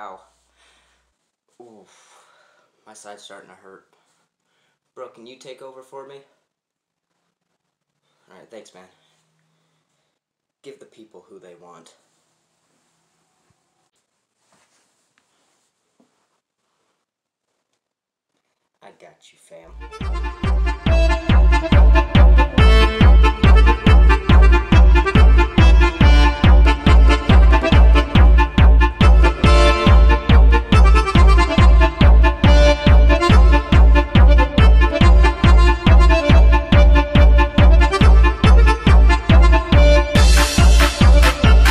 Ow. Oof. My side's starting to hurt. Bro, can you take over for me? Alright, thanks, man. Give the people who they want. I got you, fam.